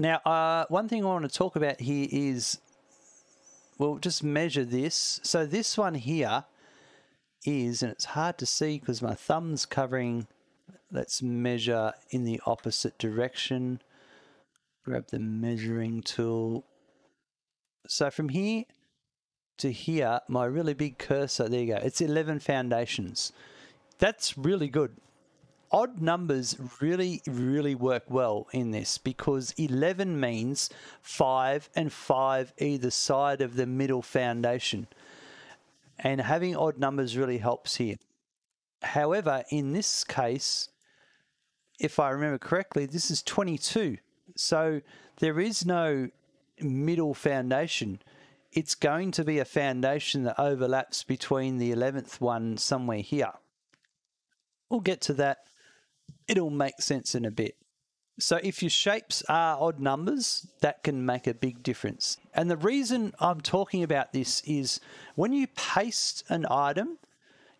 Now, uh, one thing I want to talk about here is, we'll just measure this. So this one here is, and it's hard to see because my thumb's covering, let's measure in the opposite direction. Grab the measuring tool. So from here to here, my really big cursor, there you go, it's 11 foundations. That's really good. Odd numbers really, really work well in this because 11 means 5 and 5 either side of the middle foundation. And having odd numbers really helps here. However, in this case, if I remember correctly, this is 22. So there is no middle foundation. It's going to be a foundation that overlaps between the 11th one somewhere here. We'll get to that. It'll make sense in a bit. So if your shapes are odd numbers, that can make a big difference. And the reason I'm talking about this is when you paste an item,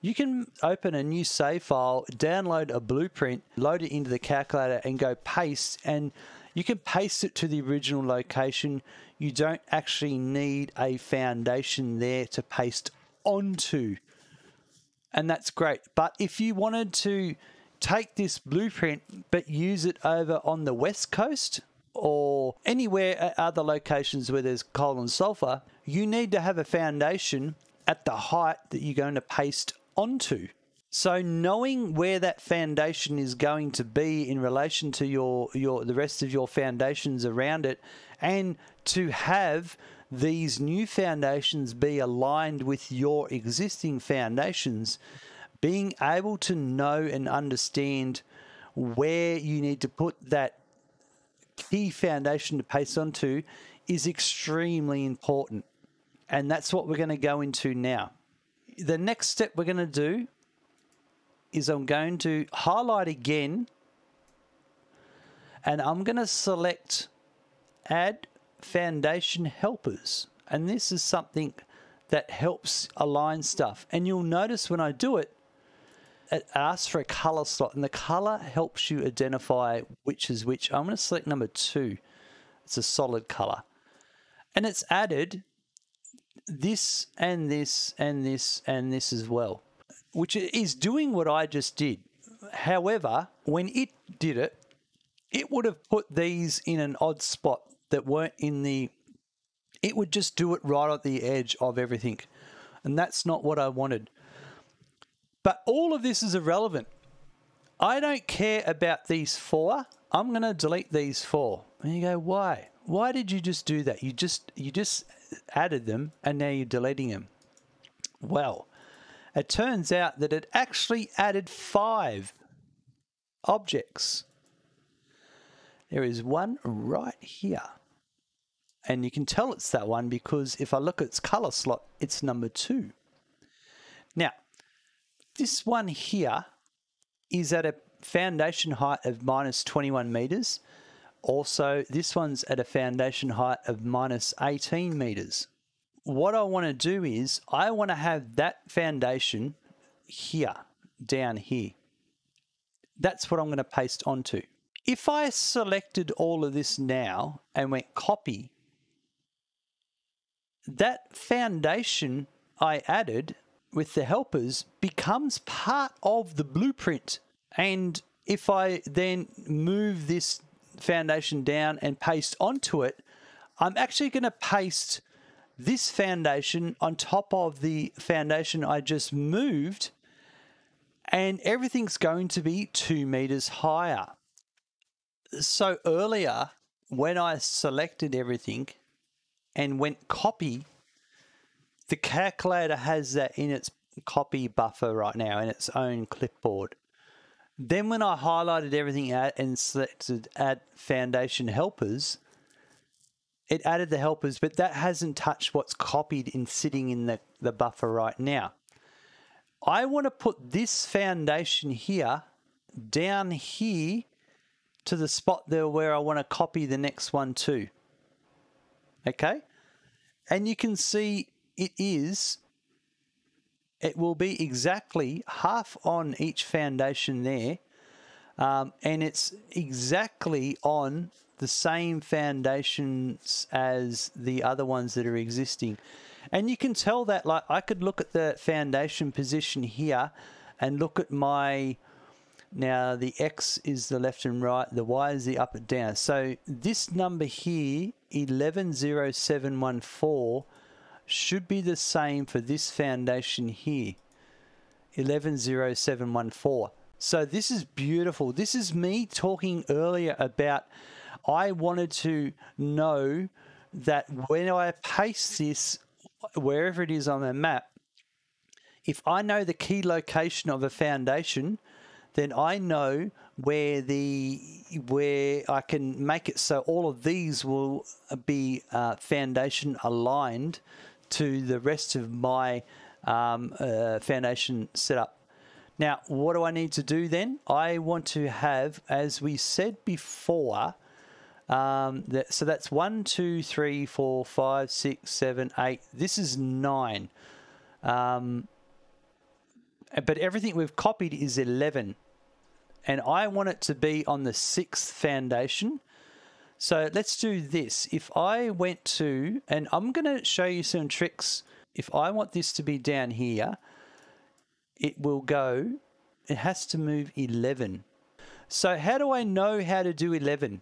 you can open a new save file, download a blueprint, load it into the calculator and go paste and you can paste it to the original location. You don't actually need a foundation there to paste onto. And that's great. But if you wanted to take this blueprint but use it over on the west coast or anywhere at other locations where there's coal and sulfur, you need to have a foundation at the height that you're going to paste onto. So knowing where that foundation is going to be in relation to your your the rest of your foundations around it and to have these new foundations be aligned with your existing foundations being able to know and understand where you need to put that key foundation to paste onto is extremely important. And that's what we're going to go into now. The next step we're going to do is I'm going to highlight again and I'm going to select add foundation helpers. And this is something that helps align stuff. And you'll notice when I do it, it asks for a color slot and the color helps you identify which is which. I'm going to select number two. It's a solid color. And it's added this and this and this and this as well which is doing what I just did. However, when it did it, it would have put these in an odd spot that weren't in the. It would just do it right at the edge of everything. And that's not what I wanted. But all of this is irrelevant. I don't care about these four. I'm going to delete these four. And you go, why? Why did you just do that? You just you just added them and now you're deleting them. Well, it turns out that it actually added five objects. There is one right here. And you can tell it's that one because if I look at its color slot, it's number two. Now, this one here is at a foundation height of minus 21 meters. Also, this one's at a foundation height of minus 18 meters what I want to do is I want to have that foundation here, down here. That's what I'm going to paste onto. If I selected all of this now and went copy, that foundation I added with the helpers becomes part of the blueprint. And if I then move this foundation down and paste onto it, I'm actually going to paste this foundation on top of the foundation I just moved, and everything's going to be two meters higher. So earlier, when I selected everything and went copy, the calculator has that in its copy buffer right now in its own clipboard. Then when I highlighted everything out and selected add foundation helpers, it added the helpers, but that hasn't touched what's copied in sitting in the, the buffer right now. I want to put this foundation here down here to the spot there where I want to copy the next one to. Okay? And you can see it is, it will be exactly half on each foundation there. Um, and it's exactly on the same foundations as the other ones that are existing. And you can tell that, like, I could look at the foundation position here and look at my. Now, the X is the left and right, the Y is the up and down. So, this number here, 110714, should be the same for this foundation here, 110714. So this is beautiful. This is me talking earlier about I wanted to know that when I paste this, wherever it is on the map, if I know the key location of a foundation, then I know where the where I can make it so all of these will be uh, foundation aligned to the rest of my um, uh, foundation setup. Now, what do I need to do then? I want to have, as we said before, um, that, so that's one, two, three, four, five, six, seven, eight. This is nine. Um, but everything we've copied is 11. And I want it to be on the sixth foundation. So let's do this. If I went to, and I'm going to show you some tricks. If I want this to be down here, it will go, it has to move 11. So how do I know how to do 11?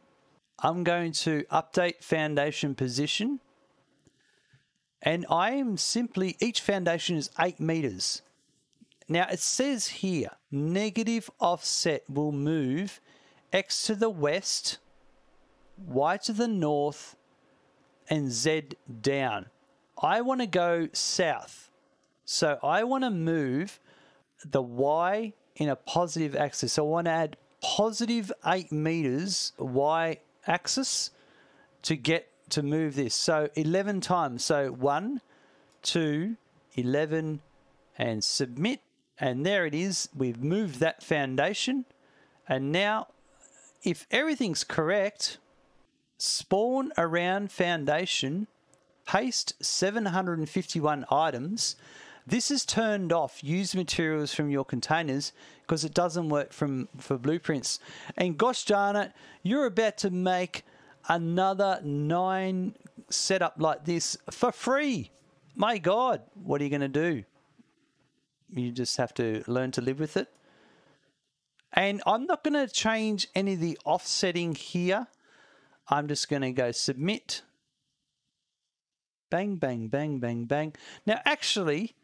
I'm going to update foundation position. And I am simply, each foundation is 8 meters. Now it says here, negative offset will move X to the west, Y to the north, and Z down. I want to go south. So I want to move the Y in a positive axis. So I want to add positive 8 meters Y axis to get to move this. So 11 times. So 1, 2, 11, and submit. And there it is. We've moved that foundation. And now, if everything's correct, spawn around foundation, paste 751 items, this is turned off. Use materials from your containers because it doesn't work from for blueprints. And gosh darn it, you're about to make another nine setup like this for free. My God, what are you going to do? You just have to learn to live with it. And I'm not going to change any of the offsetting here. I'm just going to go submit. Bang, bang, bang, bang, bang. Now, actually,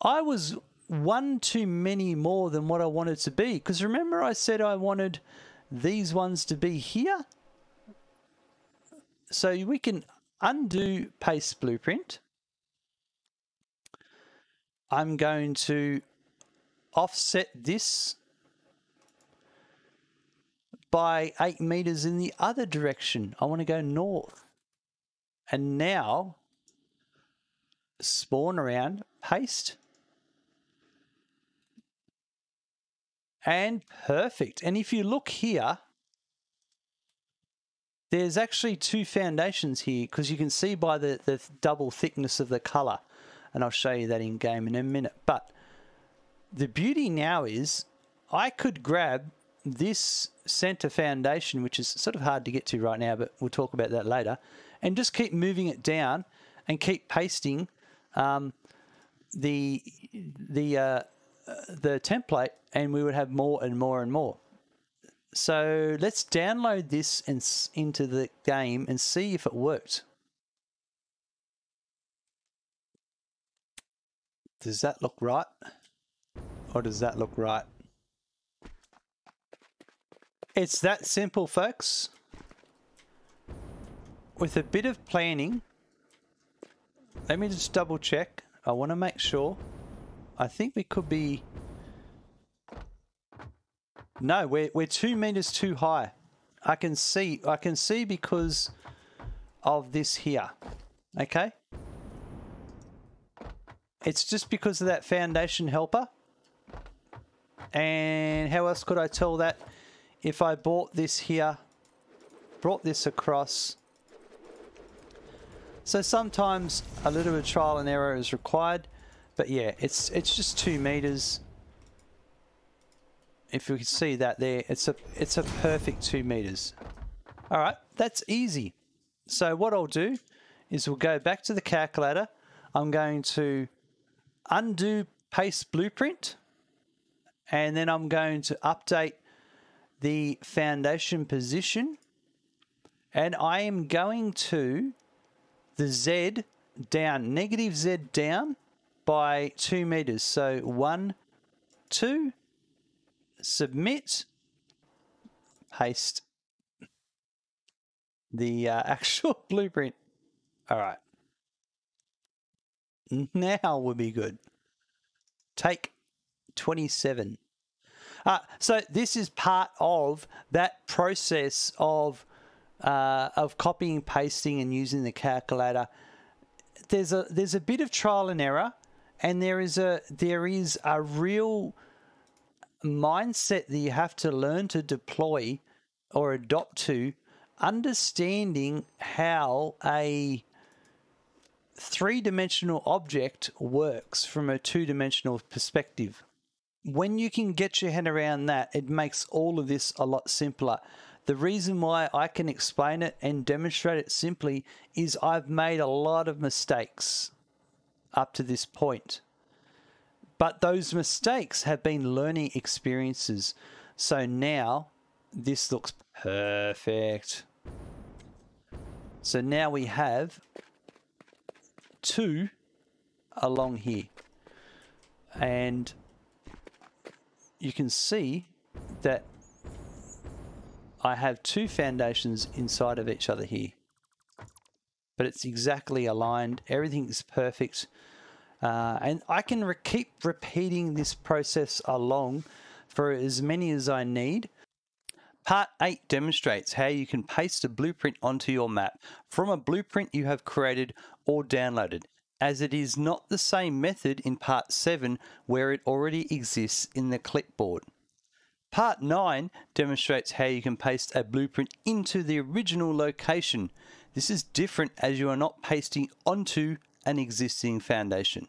I was one too many more than what I wanted to be. Because remember, I said I wanted these ones to be here. So we can undo paste blueprint. I'm going to offset this by eight meters in the other direction. I want to go north. And now spawn around, paste, and perfect. And if you look here, there's actually two foundations here because you can see by the, the double thickness of the color. And I'll show you that in game in a minute. But the beauty now is I could grab this center foundation, which is sort of hard to get to right now, but we'll talk about that later, and just keep moving it down and keep pasting um, the the uh, the template and we would have more and more and more. So let's download this into the game and see if it worked. Does that look right? Or does that look right? It's that simple, folks. With a bit of planning, let me just double check. I want to make sure. I think we could be... No, we're, we're two meters too high. I can see, I can see because of this here. Okay? It's just because of that foundation helper. And how else could I tell that? If I bought this here, brought this across. So sometimes a little bit of trial and error is required. But yeah, it's it's just two meters. If you can see that there, it's a it's a perfect two meters. All right. that's easy. So what I'll do is we'll go back to the calculator. I'm going to undo paste blueprint and then I'm going to update the foundation position and I am going to the Z down, negative Z down by two meters. So one, two, submit, paste the uh, actual blueprint. All right. Now will be good. Take 27. Uh, so this is part of that process of uh, of copying, pasting, and using the calculator. There's a there's a bit of trial and error, and there is a there is a real mindset that you have to learn to deploy or adopt to understanding how a three dimensional object works from a two dimensional perspective. When you can get your head around that, it makes all of this a lot simpler. The reason why I can explain it and demonstrate it simply is I've made a lot of mistakes up to this point. But those mistakes have been learning experiences. So now this looks perfect. So now we have two along here. And you can see that I have two foundations inside of each other here. But it's exactly aligned. Everything is perfect. Uh, and I can re keep repeating this process along for as many as I need. Part 8 demonstrates how you can paste a blueprint onto your map from a blueprint you have created or downloaded, as it is not the same method in Part 7 where it already exists in the clipboard. Part 9 demonstrates how you can paste a blueprint into the original location. This is different as you are not pasting onto an existing foundation.